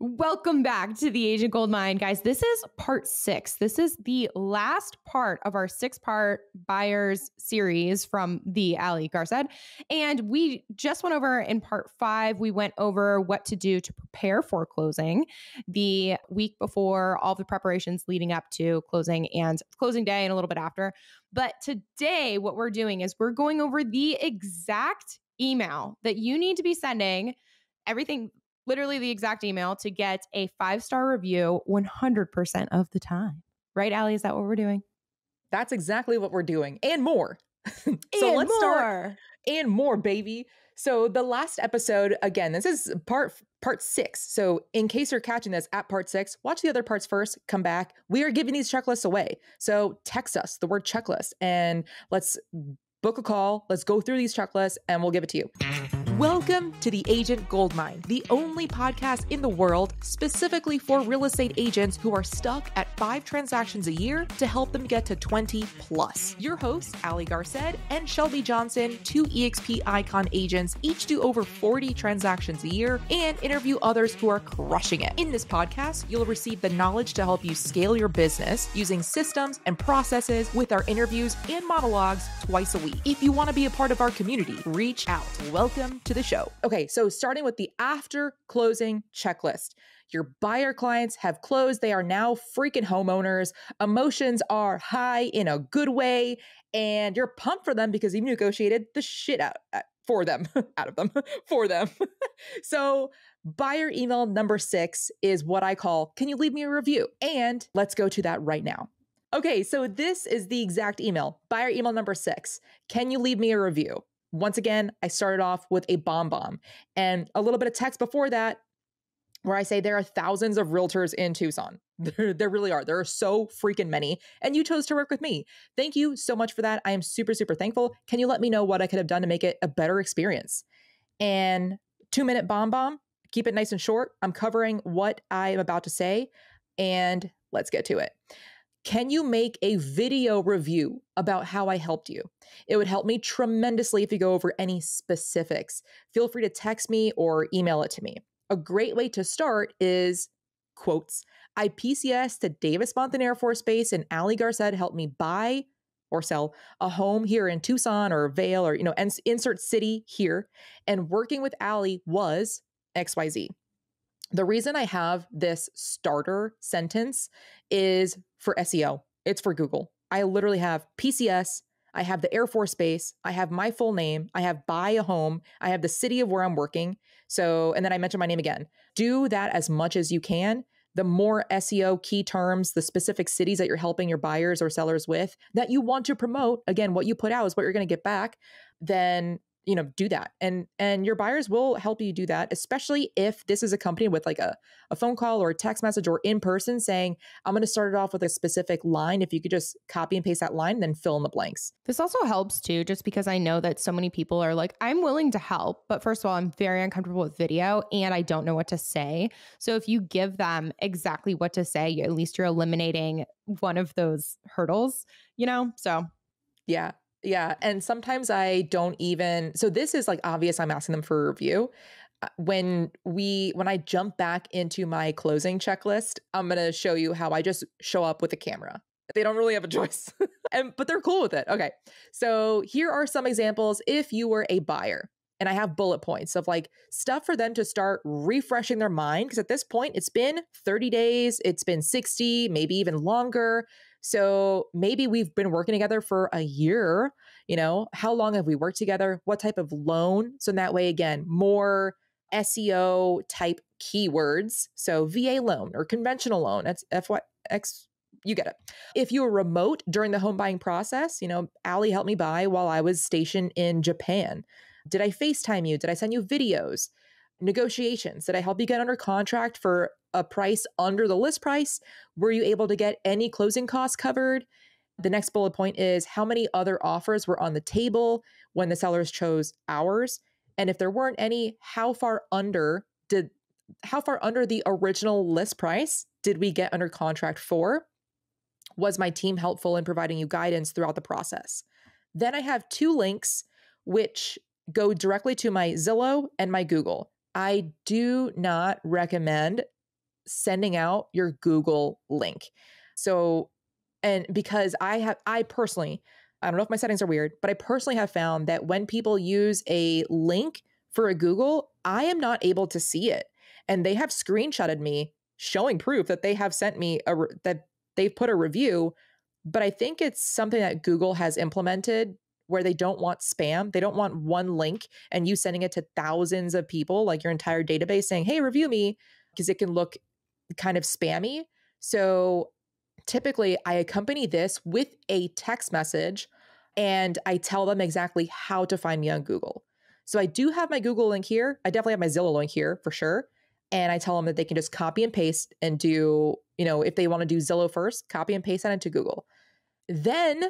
Welcome back to the Agent Goldmine, guys. This is part six. This is the last part of our six part buyers series from the Ali Garced. And we just went over in part five, we went over what to do to prepare for closing the week before, all the preparations leading up to closing and closing day and a little bit after. But today, what we're doing is we're going over the exact email that you need to be sending everything literally the exact email to get a five star review 100% of the time. Right, Ali? Is that what we're doing? That's exactly what we're doing and more. so and let's more. start and more, baby. So the last episode, again, this is part part six. So in case you're catching this at part six, watch the other parts first, come back. We are giving these checklists away. So text us the word checklist and let's book a call. Let's go through these checklists and we'll give it to you. Welcome to the Agent Goldmine, the only podcast in the world specifically for real estate agents who are stuck at five transactions a year to help them get to 20 plus. Your hosts, Ali Garced and Shelby Johnson, two EXP icon agents, each do over 40 transactions a year and interview others who are crushing it. In this podcast, you'll receive the knowledge to help you scale your business using systems and processes with our interviews and monologues twice a week. If you want to be a part of our community, reach out. Welcome to the show. Okay, so starting with the after closing checklist. Your buyer clients have closed. They are now freaking homeowners. Emotions are high in a good way, and you're pumped for them because you negotiated the shit out uh, for them, out of them, for them. so, buyer email number six is what I call Can you leave me a review? And let's go to that right now. Okay, so this is the exact email. Buyer email number six. Can you leave me a review? Once again, I started off with a bomb bomb and a little bit of text before that where I say there are thousands of realtors in Tucson. There, there really are. There are so freaking many. And you chose to work with me. Thank you so much for that. I am super, super thankful. Can you let me know what I could have done to make it a better experience? And two minute bomb bomb, keep it nice and short. I'm covering what I am about to say, and let's get to it. Can you make a video review about how I helped you? It would help me tremendously if you go over any specifics. Feel free to text me or email it to me. A great way to start is quotes. I PCS to Davis Monthan Air Force Base and Ali Garced helped me buy or sell a home here in Tucson or Vail or, you know, insert city here. And working with Ali was XYZ. The reason I have this starter sentence is for SEO, it's for Google. I literally have PCS, I have the Air Force Base, I have my full name, I have buy a home, I have the city of where I'm working. So, and then I mention my name again. Do that as much as you can. The more SEO key terms, the specific cities that you're helping your buyers or sellers with that you want to promote, again, what you put out is what you're going to get back, then you know do that and and your buyers will help you do that especially if this is a company with like a, a phone call or a text message or in person saying i'm going to start it off with a specific line. If you could just copy and paste that line then fill in the blanks. This also helps too just because i know that so many people are like i'm willing to help but first of all i'm very uncomfortable with video and i don't know what to say. So if you give them exactly what to say at least you're eliminating one of those hurdles you know so. Yeah yeah. And sometimes I don't even, so this is like obvious, I'm asking them for a review. Uh, when we, when I jump back into my closing checklist, I'm going to show you how I just show up with a camera. They don't really have a choice, and, but they're cool with it. Okay. So here are some examples if you were a buyer and I have bullet points of like stuff for them to start refreshing their mind. Because at this point, it's been 30 days, it's been 60, maybe even longer. So maybe we've been working together for a year. You know, how long have we worked together? What type of loan? So in that way, again, more SEO type keywords. So VA loan or conventional loan. That's FYX. You get it. If you were remote during the home buying process, you know, Ali helped me buy while I was stationed in Japan. Did I FaceTime you? Did I send you videos? Negotiations. Did I help you get under contract for a price under the list price? Were you able to get any closing costs covered? The next bullet point is how many other offers were on the table when the sellers chose ours? And if there weren't any, how far under did how far under the original list price did we get under contract for? Was my team helpful in providing you guidance throughout the process? Then I have two links which go directly to my Zillow and my Google. I do not recommend sending out your Google link. So, and because I have, I personally, I don't know if my settings are weird, but I personally have found that when people use a link for a Google, I am not able to see it. And they have screenshotted me showing proof that they have sent me a re- that they've put a review, but I think it's something that Google has implemented where they don't want spam. They don't want one link and you sending it to thousands of people, like your entire database saying, "Hey, review me," because it can look kind of spammy. So typically I accompany this with a text message and I tell them exactly how to find me on Google. So I do have my Google link here. I definitely have my Zillow link here for sure. And I tell them that they can just copy and paste and do, you know, if they want to do Zillow first, copy and paste that into Google. Then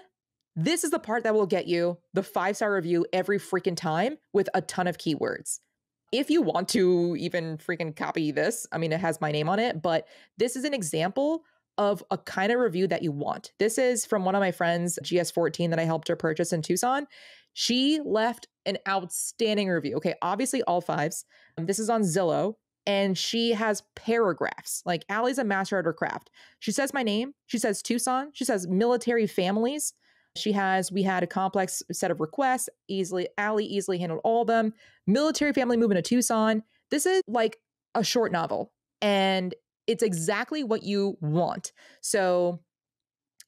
this is the part that will get you the five star review every freaking time with a ton of keywords. If you want to even freaking copy this, I mean, it has my name on it, but this is an example of a kind of review that you want. This is from one of my friends, GS14, that I helped her purchase in Tucson. She left an outstanding review. Okay, obviously all fives. This is on Zillow and she has paragraphs. Like Ali's a master at her craft. She says my name. She says Tucson. She says military families. She has, we had a complex set of requests. Easily, Ali easily handled all of them. Military family moving to Tucson. This is like a short novel. And it's exactly what you want. So,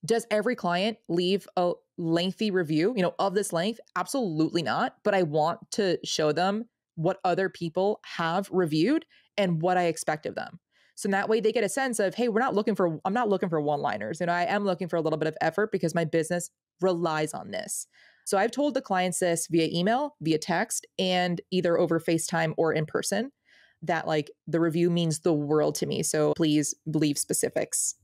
does every client leave a lengthy review, you know, of this length? Absolutely not. But I want to show them what other people have reviewed and what I expect of them. So that way they get a sense of, hey, we're not looking for, I'm not looking for one liners. You know, I am looking for a little bit of effort because my business relies on this. So I've told the clients this via email, via text, and either over FaceTime or in person that like the review means the world to me. So please believe specifics.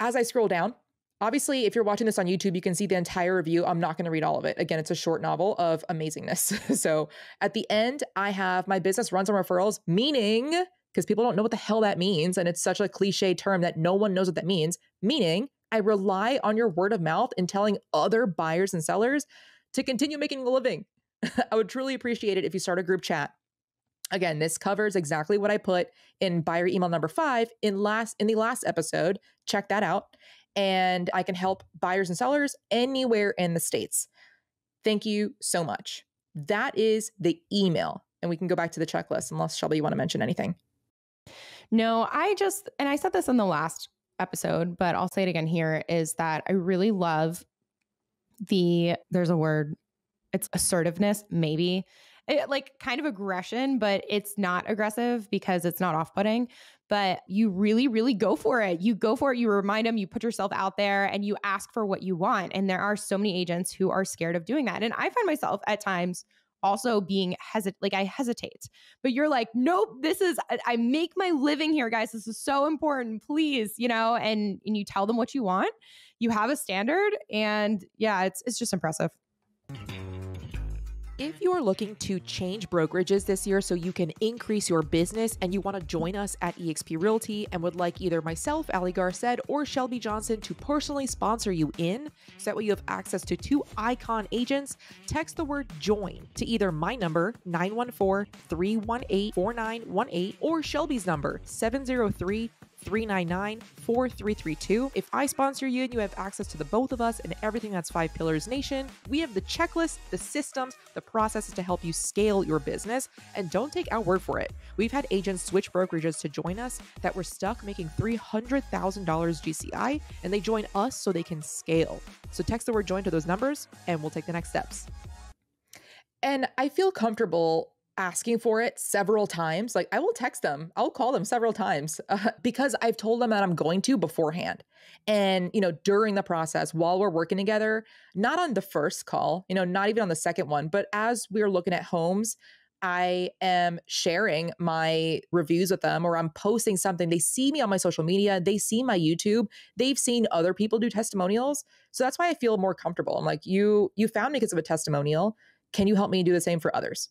As I scroll down, obviously, if you're watching this on YouTube, you can see the entire review. I'm not going to read all of it. Again, it's a short novel of amazingness. so at the end, I have my business runs on referrals, meaning because people don't know what the hell that means. And it's such a cliche term that no one knows what that means, meaning I rely on your word of mouth in telling other buyers and sellers to continue making a living. I would truly appreciate it if you start a group chat. Again, this covers exactly what I put in buyer email number five in last in the last episode. Check that out. And I can help buyers and sellers anywhere in the States. Thank you so much. That is the email. And we can go back to the checklist unless Shelby, you want to mention anything. No, I just, and I said this in the last episode, but I'll say it again here is that I really love the, there's a word it's assertiveness, maybe. It, eh, like kind of aggression, but it's not aggressive because it's not off putting. But you really, really go for it. You go for it. You remind them, you put yourself out there and you ask for what you want. And there are so many agents who are scared of doing that. And I find myself at times also being hesitant like i hesitate but you're like nope this is i make my living here guys this is so important please you know and and you tell them what you want you have a standard and yeah it's it's just impressive if you are looking to change brokerages this year so you can increase your business and you want to join us at eXp Realty and would like either myself, Ali Garced, or Shelby Johnson to personally sponsor you in, so that way you have access to two icon agents, text the word join to either my number, 914 318 4918, or Shelby's number, 703 399 4332. If I sponsor you and you have access to the both of us and everything that's Five Pillars Nation, we have the checklist, the systems, the processes to help you scale your business. And don't take our word for it. We've had agents switch brokerages to join us that were stuck making $300,000 GCI, and they join us so they can scale. So text the word join to those numbers, and we'll take the next steps. And I feel comfortable asking for it several times. Like I will text them, I'll call them several times uh, because I've told them that I'm going to beforehand. And, you know, during the process while we're working together, not on the first call, you know, not even on the second one, but as we're looking at homes, I am sharing my reviews with them or I'm posting something. They see me on my social media, they see my YouTube, they've seen other people do testimonials. So that's why I feel more comfortable. I'm like, you you found me because of a testimonial. Can you help me do the same for others?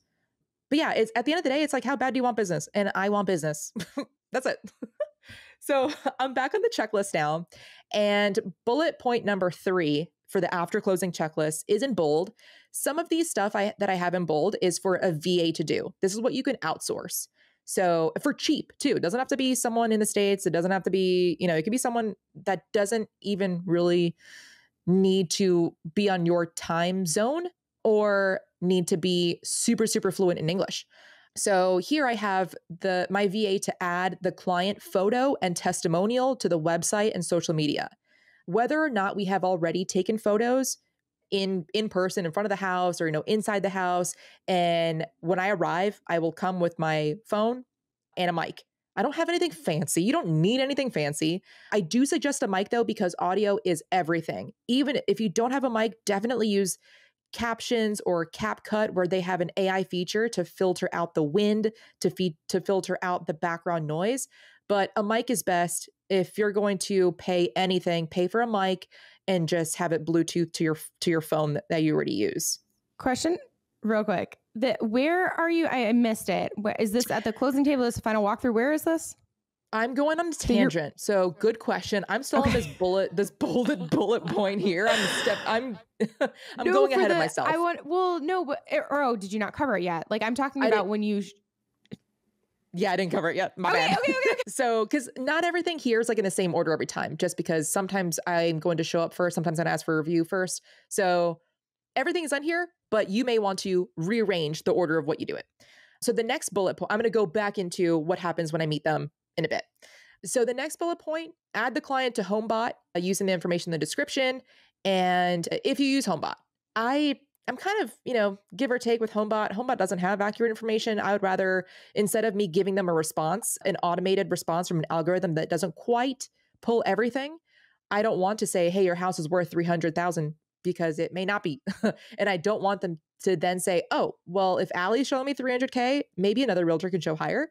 But yeah, it's at the end of the day, it's like, how bad do you want business? And I want business. That's it. so I'm back on the checklist now. And bullet point number three for the after closing checklist is in bold. Some of these stuff I, that I have in bold is for a VA to do. This is what you can outsource. So for cheap too, it doesn't have to be someone in the States. It doesn't have to be, you know, it could be someone that doesn't even really need to be on your time zone or need to be super, super fluent in English. So here I have the my VA to add the client photo and testimonial to the website and social media. Whether or not we have already taken photos in in person in front of the house or you know inside the house and when I arrive, I will come with my phone and a mic. I don't have anything fancy. You don't need anything fancy. I do suggest a mic though because audio is everything. Even if you don't have a mic, definitely use captions or CapCut where they have an AI feature to filter out the wind, to feed to filter out the background noise. But a mic is best if you're going to pay anything, pay for a mic and just have it Bluetooth to your to your phone that, that you already use. Question real quick. The, where are you? I, I missed it. Where, is this at the closing table? Is the final walkthrough? Where is this? I'm going on a tangent. So, good question. I'm still okay. on this bullet, this bolded bullet point here. I'm step. I'm I'm no, going ahead the, of myself. I want. Well, no, but or, er, oh, did you not cover it yet? Like I'm talking about when you. Yeah, I didn't cover it yet. My okay, bad. Okay, okay, okay. so, because not everything here is like in the same order every time, just because sometimes I'm going to show up first, sometimes I ask for a review first. So, everything is on here, but you may want to rearrange the order of what you do it. So, the next bullet point, I'm going to go back into what happens when I meet them in a bit. So the next bullet point, add the client to HomeBot uh, using the information in the description. And uh, if you use HomeBot, I I'm kind of, you know, give or take with HomeBot. HomeBot doesn't have accurate information. I would rather, instead of me giving them a response, an automated response from an algorithm that doesn't quite pull everything, I don't want to say, hey, your house is worth 300,000 because it may not be. and I don't want them to then say, oh, well, if Ali's showing me 300K, maybe another realtor can show higher.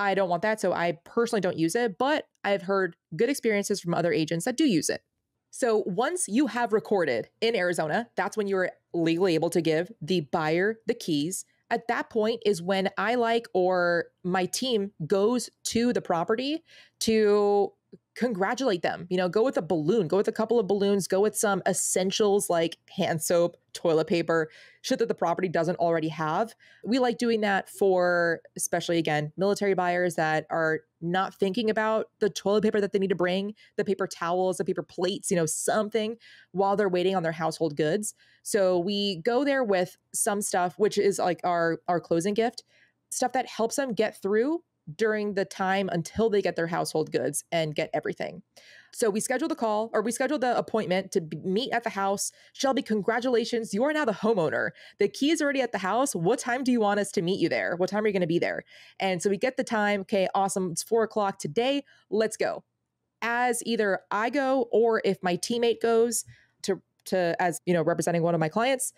I don't want that. So I personally don't use it, but I've heard good experiences from other agents that do use it. So once you have recorded in Arizona, that's when you're legally able to give the buyer the keys. At that point is when I like or my team goes to the property to congratulate them. You know, go with a balloon, go with a couple of balloons, go with some essentials like hand soap, toilet paper, shit that the property doesn't already have. We like doing that for, especially again, military buyers that are not thinking about the toilet paper that they need to bring, the paper towels, the paper plates, you know, something while they're waiting on their household goods. So we go there with some stuff, which is like our our closing gift, stuff that helps them get through during the time until they get their household goods and get everything. So we scheduled the call or we scheduled the appointment to meet at the house. Shelby, congratulations. You are now the homeowner. The key is already at the house. What time do you want us to meet you there? What time are you going to be there? And so we get the time. Okay, awesome. It's four o'clock today. Let's go. As either I go or if my teammate goes to to as you know representing one of my clients,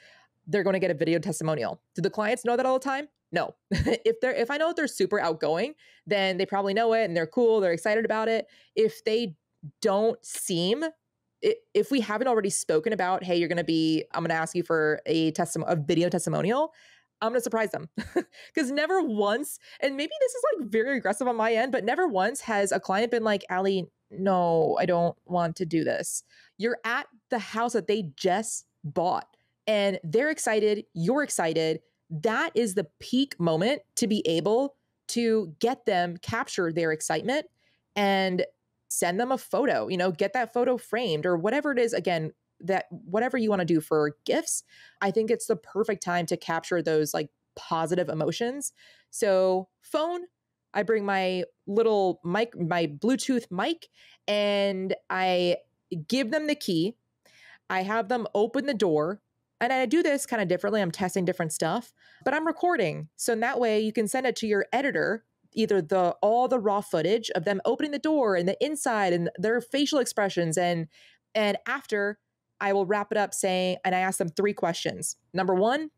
they're going to get a video testimonial. Do the clients know that all the time? No. if they're if I know they're super outgoing, then they probably know it and they're cool, they're excited about it. If they don't seem if we haven't already spoken about, hey, you're going to be, I'm going to ask you for a testimony, a video testimonial. I'm going to surprise them because never once, and maybe this is like very aggressive on my end, but never once has a client been like, Ali, no, I don't want to do this. You're at the house that they just bought and they're excited, you're excited that is the peak moment to be able to get them capture their excitement and send them a photo, you know, get that photo framed or whatever it is again that whatever you want to do for gifts, I think it's the perfect time to capture those like positive emotions. So, phone, I bring my little mic, my Bluetooth mic, and I give them the key. I have them open the door and I do this kind of differently. I'm testing different stuff, but I'm recording. So in that way you can send it to your editor, either the all the raw footage of them opening the door and the inside and their facial expressions and and after I will wrap it up saying and I ask them three questions. Number 1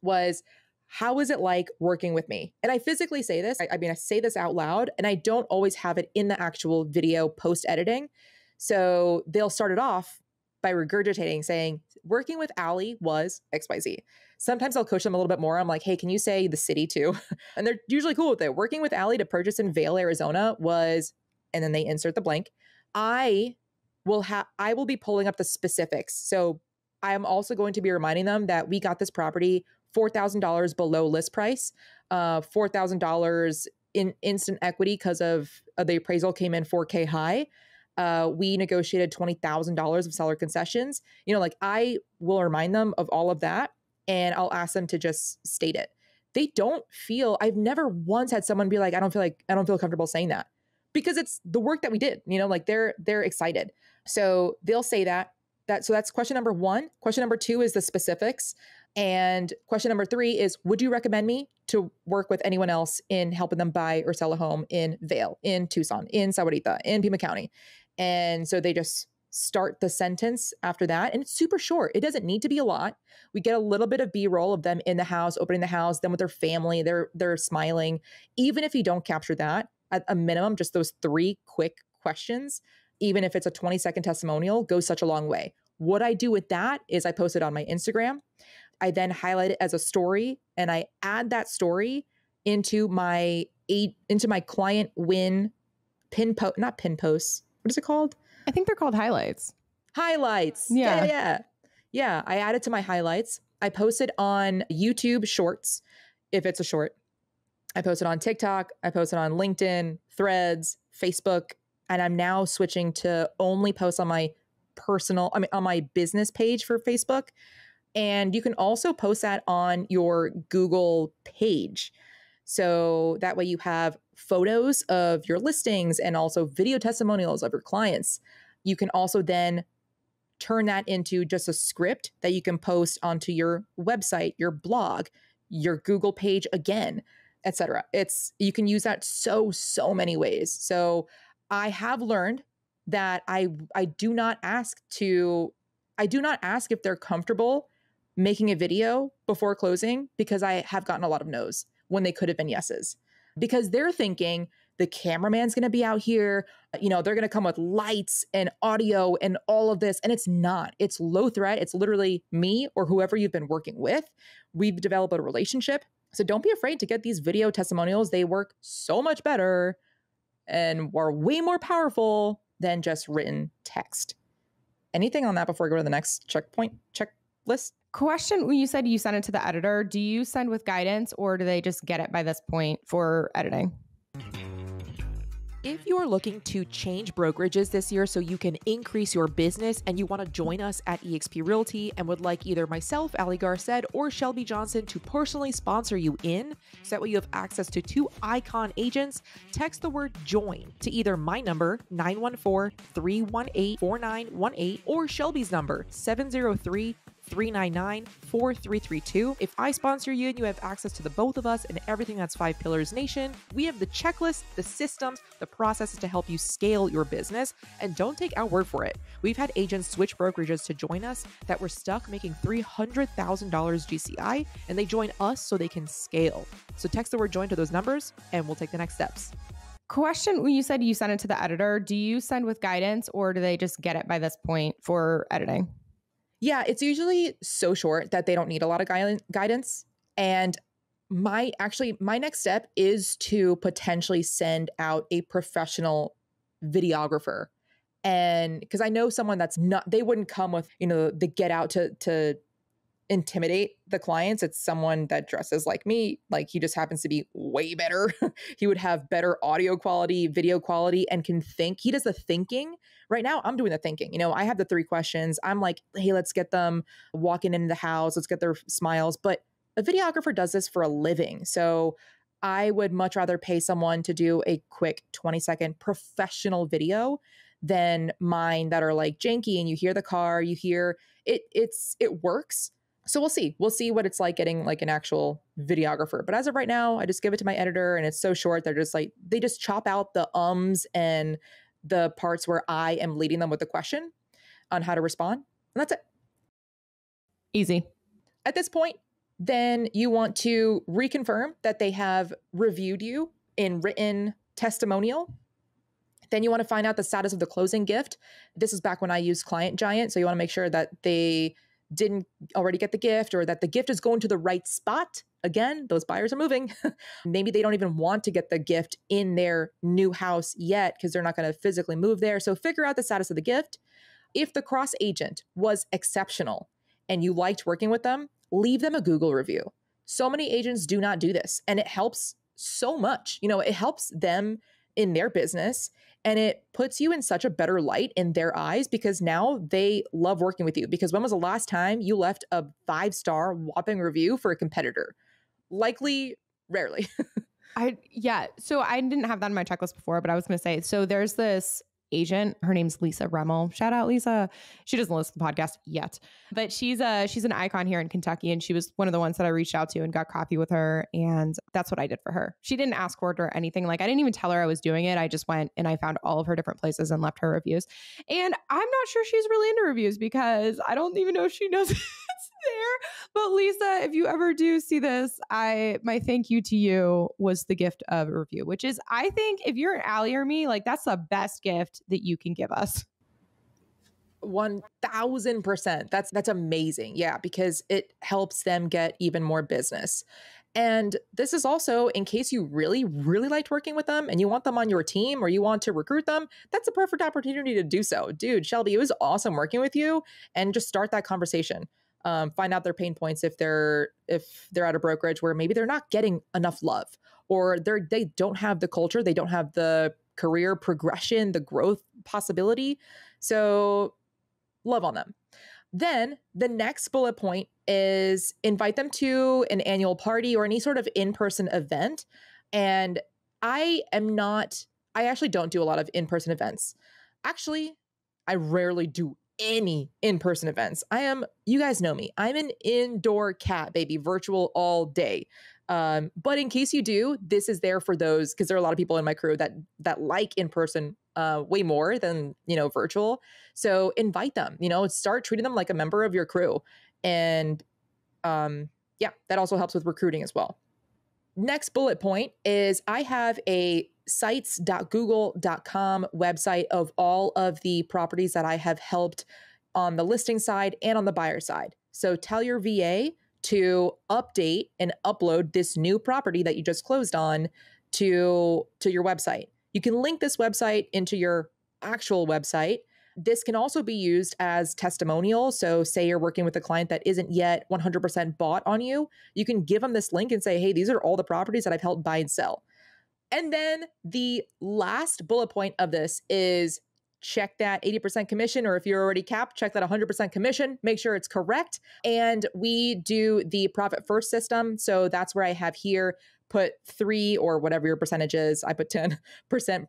was how is it like working with me? And I physically say this. I, I mean, I say this out loud, and I don't always have it in the actual video post editing. So they'll start it off by regurgitating, saying, working with Ali was XYZ. Sometimes I'll coach them a little bit more. I'm like, hey, can you say the city too? and they're usually cool with it. Working with Ali to purchase in Vail, Arizona was, and then they insert the blank. I will have, I will be pulling up the specifics. So I am also going to be reminding them that we got this property $4,000 below list price, uh, $4,000 in instant equity because of uh, the appraisal came in 4K high. Uh, we negotiated $20,000 of seller concessions. You know, like I will remind them of all of that and I'll ask them to just state it. They don't feel, I've never once had someone be like, I don't feel like, I don't feel comfortable saying that because it's the work that we did, you know, like they're, they're excited. So they'll say that, that, so that's question number one. Question number two is the specifics. And question number three is Would you recommend me to work with anyone else in helping them buy or sell a home in Vail, in Tucson, in Sahuarita, in Pima County? And so they just start the sentence after that. And it's super short. It doesn't need to be a lot. We get a little bit of B-roll of them in the house, opening the house, them with their family, they're they're smiling. Even if you don't capture that, at a minimum, just those three quick questions, even if it's a 20 second testimonial, goes such a long way. What I do with that is I post it on my Instagram. I then highlight it as a story and I add that story into my eight into my client win pin post not pin posts. What is it called? I think they're called highlights. Highlights. Yeah. yeah, yeah. Yeah, I add it to my highlights. I post it on YouTube Shorts if it's a short. I post it on TikTok. I post it on LinkedIn, Threads, Facebook, and I'm now switching to only post on my personal, I mean, on my business page for Facebook. And you can also post that on your Google page. So that way you have photos of your listings and also video testimonials of your clients. You can also then turn that into just a script that you can post onto your website, your blog, your Google page again, etc. It's you can use that so so many ways. So I have learned that I I do not ask to I do not ask if they're comfortable making a video before closing because I have gotten a lot of no's when they could have been yeses. Because they're thinking the cameraman's going to be out here, uh, you know, they're going to come with lights and audio and all of this and it's not. It's low threat. It's literally me or whoever you've been working with. We've developed a relationship. So don't be afraid to get these video testimonials. They work so much better and are way more powerful than just written text. Anything on that before I go to the next checkpoint checklist? Question when you said you send it to the editor, do you send with guidance or do they just get it by this point for editing? If you're looking to change brokerages this year so you can increase your business and you want to join us at eXp Realty and would like either myself, Ali Garced, or Shelby Johnson to personally sponsor you in, so that way you have access to two icon agents, text the word join to either my number, 914 318 4918, or Shelby's number, 703 399 4332. If I sponsor you and you have access to the both of us and everything that's Five Pillars Nation, we have the checklist, the systems, the processes to help you scale your business. And don't take our word for it. We've had agents switch brokerages to join us that were stuck making $300,000 GCI and they join us so they can scale. So text the word join to those numbers and we'll take the next steps. Question when you said you sent it to the editor, do you send with guidance or do they just get it by this point for editing? Yeah, it's usually so short that they don't need a lot of gui- guidance. And my actually, my next step is to potentially send out a professional videographer. And because I know someone that's not, they wouldn't come with, you know, the get out to, to, intimidate the clients. It's someone that dresses like me. Like he just happens to be way better. he would have better audio quality, video quality, and can think. He does the thinking. Right now, I'm doing the thinking. You know, I have the three questions. I'm like, hey, let's get them walking into the house. Let's get their smiles. But a videographer does this for a living. So I would much rather pay someone to do a quick 20 second professional video than mine that are like janky and you hear the car, you hear it, it's, it works so we'll see. We'll see what it's like getting like an actual videographer. But as of right now, I just give it to my editor and it's so short. They're just like, they just chop out the ums and the parts where I am leading them with the question on how to respond. And that's it. Easy. At this point, then you want to reconfirm that they have reviewed you in written testimonial. Then you want to find out the status of the closing gift. This is back when I used Client Giant. So you want to make sure that they didn't already get the gift or that the gift is going to the right spot. Again, those buyers are moving. Maybe they don't even want to get the gift in their new house yet because they're not going to physically move there. So figure out the status of the gift. If the cross agent was exceptional and you liked working with them, leave them a Google review. So many agents do not do this, and it helps so much. You know, it helps them in their business and it puts you in such a better light in their eyes because now they love working with you. Because when was the last time you left a five star whopping review for a competitor? Likely, rarely. I yeah. So I didn't have that in my checklist before, but I was going to say so. There's this agent. Her name's Lisa Remmel. Shout out Lisa. She doesn't listen to the podcast yet, but she's a she's an icon here in Kentucky, and she was one of the ones that I reached out to and got coffee with her, and that's what I did for her. She didn't ask for it or anything. Like I didn't even tell her I was doing it. I just went and I found all of her different places and left her reviews. And I'm not sure she's really into reviews because I don't even know if she knows there. But Lisa, if you ever do see this, I my thank you to you was the gift of a review, which is I think if you're an ally or me, like that's the best gift that you can give us. One thousand percent. That's that's amazing. Yeah, because it helps them get even more business. And this is also in case you really, really liked working with them and you want them on your team or you want to recruit them, that's a perfect opportunity to do so. Dude, Shelby, it was awesome working with you and just start that conversation um, find out their pain points if they're if they're at a brokerage where maybe they're not getting enough love or they're they don't have the culture they don't have the career progression the growth possibility. So love on them. Then the next bullet point is invite them to an annual party or any sort of in-person event. And i am not i actually don't do a lot of in-person events. Actually i rarely do any in person events. I am, you guys know me, I'm an indoor cat, baby, virtual all day. Um, but in case you do, this is there for those because there are a lot of people in my crew that that like in person uh, way more than you know virtual. So invite them. You know, start treating them like a member of your crew, and um, yeah, that also helps with recruiting as well. Next bullet point is I have a sites.google.com website of all of the properties that I have helped on the listing side and on the buyer side. So tell your VA to update and upload this new property that you just closed on to to your website. You can link this website into your actual website. This can also be used as testimonial. So, say you're working with a client that isn't yet 100% bought on you, you can give them this link and say, hey, these are all the properties that I've helped buy and sell. And then the last bullet point of this is check that 80% commission, or if you're already capped, check that 100% commission, make sure it's correct. And we do the profit first system. So that's where I have here put three or whatever your percentage is. I put 10%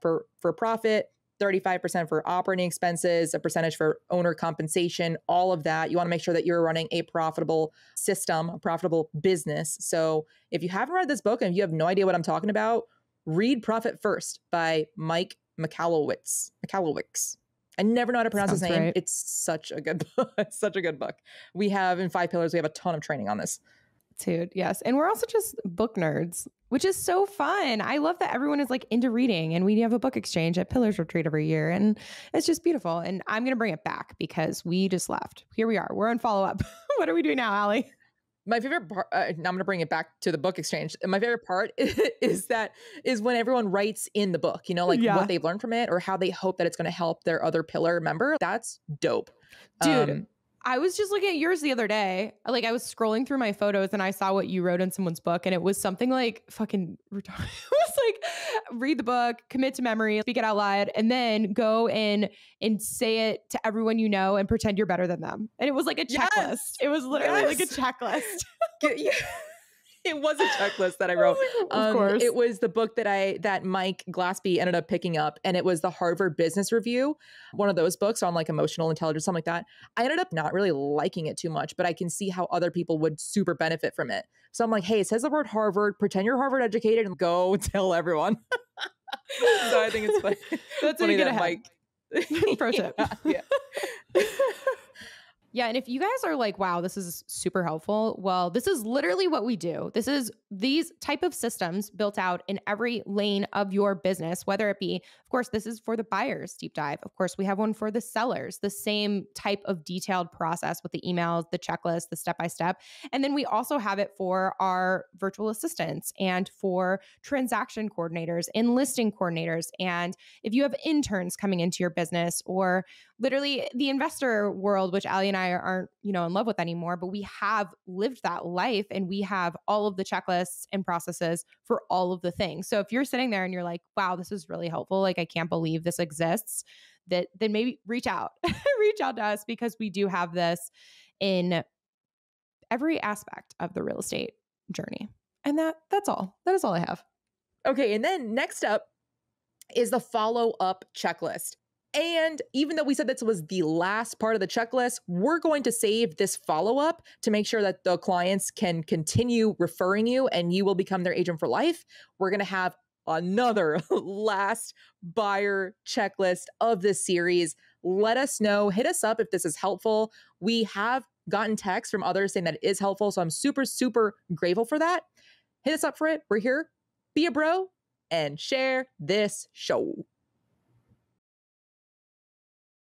for, for profit. 35% for operating expenses, a percentage for owner compensation, all of that. You want to make sure that you're running a profitable system, a profitable business. So, if you haven't read this book and you have no idea what I'm talking about, read Profit First by Mike Michalowicz. Michalowicz. I never know how to pronounce Sounds his name. Right. It's such a good book. such a good book. We have in Five Pillars, we have a ton of training on this. Dude, yes. And we're also just book nerds, which is so fun. I love that everyone is like into reading and we have a book exchange at Pillars Retreat every year. And it's just beautiful. And I'm going to bring it back because we just left. Here we are. We're on follow up. what are we doing now, Ali? my favorite part uh, i'm going to bring it back to the book exchange my favorite part is that is when everyone writes in the book you know like yeah. what they've learned from it or how they hope that it's going to help their other pillar member that's dope dude um, I was just looking at yours the other day. Like I was scrolling through my photos and I saw what you wrote in someone's book, and it was something like fucking. it was like read the book, commit to memory, speak it out loud, and then go in and say it to everyone you know and pretend you're better than them. And it was like a checklist. Yes. It was literally yes. like a checklist. yeah. It was a checklist that I wrote. of um, course. It was the book that I that Mike Glaspie ended up picking up, and it was the Harvard Business Review, one of those books on like emotional intelligence, something like that. I ended up not really liking it too much, but I can see how other people would super benefit from it. So I'm like, hey, it says the word Harvard. Pretend you're Harvard educated and go tell everyone. so I think it's funny. That's funny that Mike. Pro tip. yeah. yeah. Yeah, and if you guys are like, wow, this is super helpful, well, this is literally what we do. This is these type of systems built out in every lane of your business, whether it be, of course, this is for the buyers deep dive. Of course, we have one for the sellers, the same type of detailed process with the emails, the checklist, the step by step. And then we also have it for our virtual assistants and for transaction coordinators and listing coordinators. And if you have interns coming into your business or literally the investor world, which Ali and I aren't, you know, in love with anymore, but we have lived that life and we have all of the checklists and processes for all of the things. So if you're sitting there and you're like, wow, this is really helpful, like I can't believe this exists, that then maybe reach out. reach out to us because we do have this in every aspect of the real estate journey. And that that's all. That is all I have. Okay, and then next up is the follow up checklist. And even though we said this was the last part of the checklist, we're going to save this follow up to make sure that the clients can continue referring you and you will become their agent for life. We're going to have another last buyer checklist of this series. Let us know, hit us up if this is helpful. We have gotten texts from others saying that it is helpful. So I'm super, super grateful for that. Hit us up for it. We're here. Be a bro and share this show.